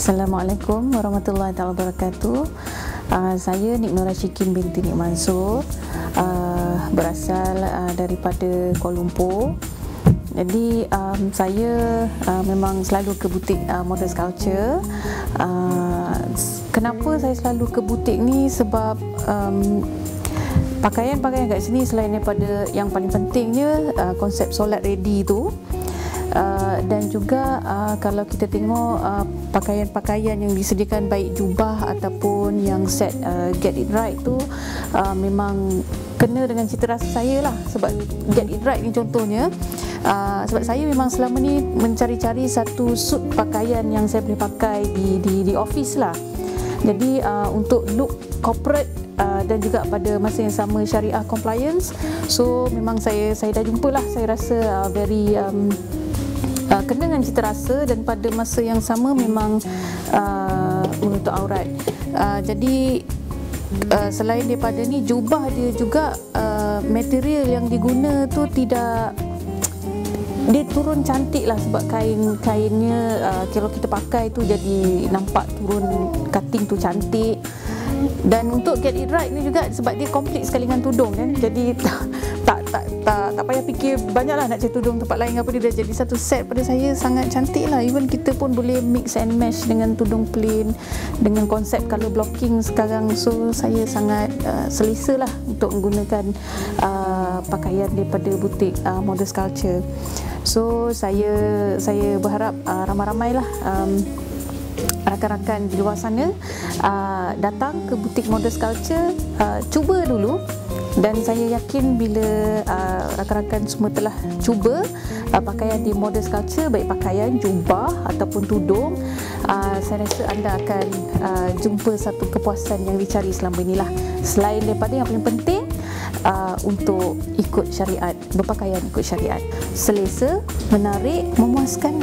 Assalamualaikum warahmatullahi wabarakatuh. Uh, saya Nora Syikin binti Nik Mansur uh, berasal uh, daripada Kuala Lumpur. Jadi um, saya uh, memang selalu ke butik uh, Modern Culture. Uh, kenapa saya selalu ke butik ni sebab um, pakaian-pakaian kat sini selain daripada yang paling pentingnya uh, konsep solat ready tu Uh, dan juga uh, kalau kita tengok uh, pakaian-pakaian yang disediakan baik jubah ataupun yang set uh, get it right tu uh, memang kena dengan cita rasa saya lah. Sebab get it right ni contohnya uh, sebab saya memang selama ni mencari-cari satu suit pakaian yang saya boleh pakai di di di office lah. Jadi uh, untuk look corporate uh, dan juga pada masa yang sama syariah compliance so memang saya saya dah jumpa lah. Saya rasa uh, very um, uh, kena dengan cita rasa dan pada masa yang sama memang uh, menutup aurat. Uh, jadi uh, selain daripada ni jubah dia juga uh, material yang diguna tu tidak dia turun cantik lah sebab kain kainnya uh, kalau kita pakai tu jadi nampak turun cutting tu cantik dan untuk get it right ni juga sebab dia komplit sekali dengan tudung kan jadi tak tak tak tak payah fikir. Banyaklah nak cari tudung tempat lain apa dia dah jadi satu set pada saya. Sangat cantik lah. Even kita pun boleh mix and match dengan tudung plain dengan konsep color blocking sekarang. So saya sangat uh, selesa lah untuk menggunakan uh, pakaian daripada butik uh, Modest Culture. So saya saya berharap uh, ramai-ramai lah um, rakan-rakan di luar sana uh, datang ke butik Modest Culture. Uh, cuba dulu dan saya yakin bila uh, rakan-rakan semua telah cuba uh, pakaian di Modest Culture baik pakaian, jubah ataupun tudung uh, saya rasa anda akan uh, jumpa satu kepuasan yang dicari selama inilah. Selain daripada yang paling penting uh, untuk ikut syariat berpakaian ikut syariat. Selesa, menarik, memuaskan